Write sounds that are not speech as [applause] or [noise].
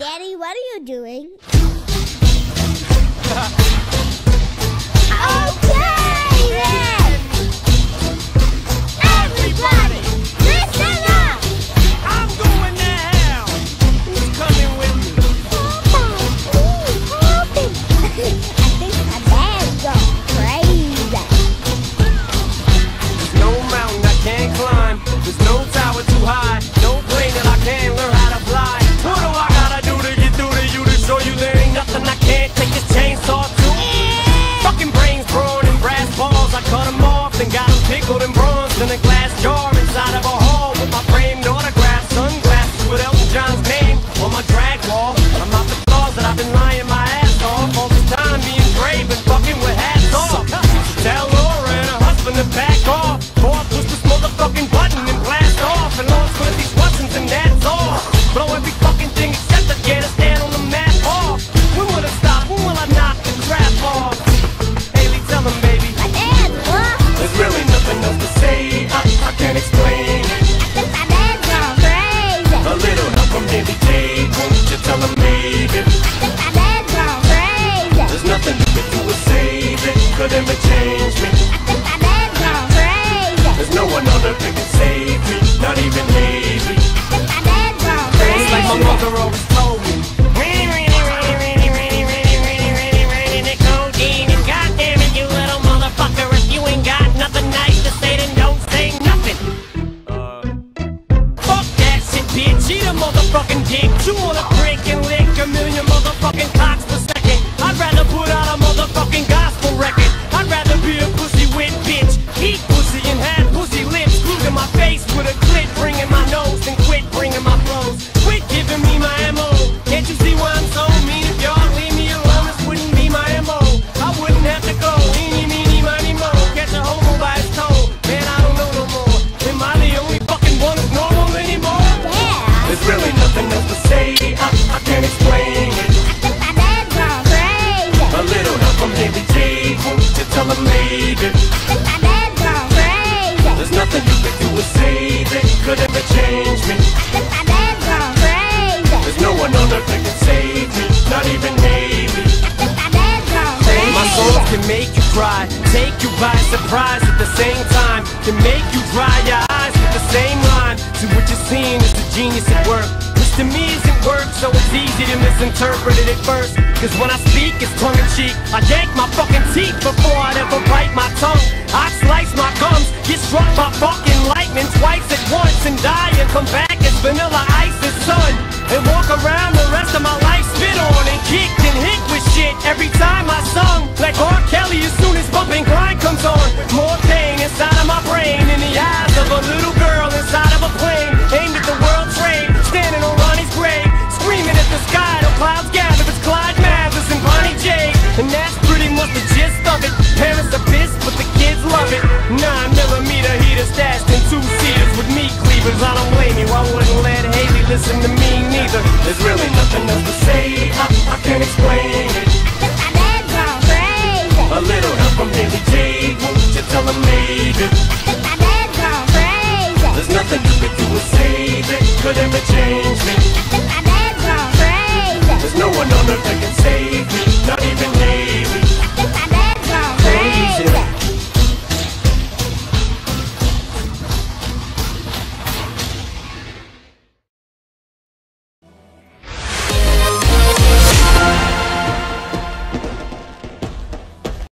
Daddy, what are you doing? [laughs] pickled and bronzed in a glass jar. could ever change me. I think crazy. There's no one other that can save me, not even I think crazy. It's like my mother always told me. Uh, dick. could ever change me. I think my dad's gone crazy. There's no one on earth that can save me, not even Hailie. I think my dad's gone crazy. My songs can make you cry, take you by surprise at the same time, can make you dry your eyes with the same line. See what you're seeing is the genius at work. Mr. to me isn't work, so it's easy to misinterpret it at first. Cause when I speak, it's tongue in cheek. I yank my fucking teeth before I'd ever bite my tongue. I die and come back. nothing you do save it. Could ever change me I think my dad's gone crazy There's no one on earth that can